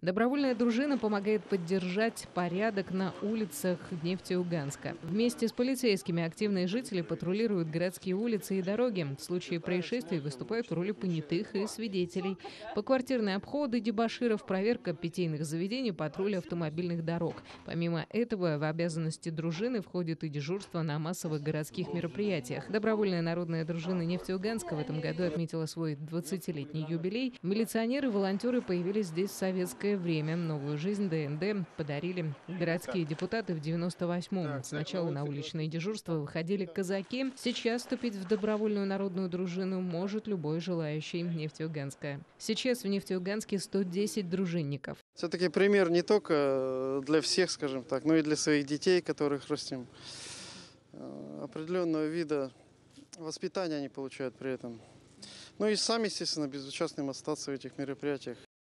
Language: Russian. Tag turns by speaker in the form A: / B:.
A: Добровольная дружина помогает поддержать порядок на улицах Нефтеюганска. Вместе с полицейскими активные жители патрулируют городские улицы и дороги. В случае происшествий выступают в роли понятых и свидетелей. Поквартирные обходы дебаширов, проверка питейных заведений, патруль автомобильных дорог. Помимо этого, в обязанности дружины входит и дежурство на массовых городских мероприятиях. Добровольная народная дружина Нефтеюганска в этом году отметила свой 20-летний юбилей. Милиционеры и волонтеры появились здесь в советское время. Новую жизнь ДНД подарили городские депутаты в 98-м. Сначала на уличное дежурство выходили казаки. Сейчас вступить в добровольную народную дружину может любой желающий Нефтеюганска. Сейчас в Нефтеюганске 110 дружинников.
B: Все-таки пример не только для всех, скажем так, но и для своих детей, которых растим. Э, Определенного вида воспитания они получают при этом. Ну и сами, естественно, безучастным остаться в этих мероприятиях.